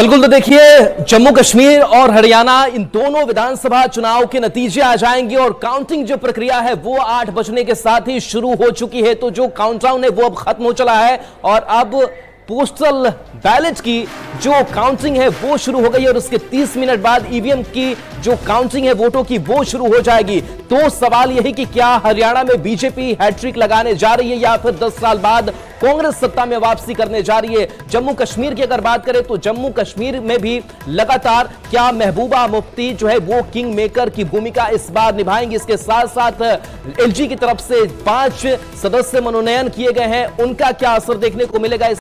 बिल्कुल तो देखिए, जम्मू कश्मीर और हरियाणा, इन दोनों विधानसभा चुनाव के नतीजे आ जाएँगे और काउंटिंग जो प्रक्रिया है, वो आठ बजने के साथ ही शुरू हो चुकी है। तो जो काउंटडाउन है, वो अब खत्म हो चला है और अब पोस्टल बैलेट की जो काउंटिंग है, वो शुरू हो गई और उसके 30 मिनट बाद ईवीएम की जो काउंटिंग है, वोटों की, वो शुरू हो जाएगी। तो सवाल यही कि क्या हरियाणा में बीजेपी हैट्रिक लगाने जा रही है या फिर 10 साल बाद कांग्रेस सत्ता में वापसी करने जा रही है? जम्मू कश्मीर की अगर बात करें तो जम्मू कश्मीर में भी लगातार क्या महबूबा मुफ्ती जो है, वो किंग मेकर की भूमिका इस बार निभाएँगे। इसके साथ साथ एलजी की तरफ़ से पाँच सदस्य मनोनयन किए गए हैं। उनका क्या असर देखने को मिलेगा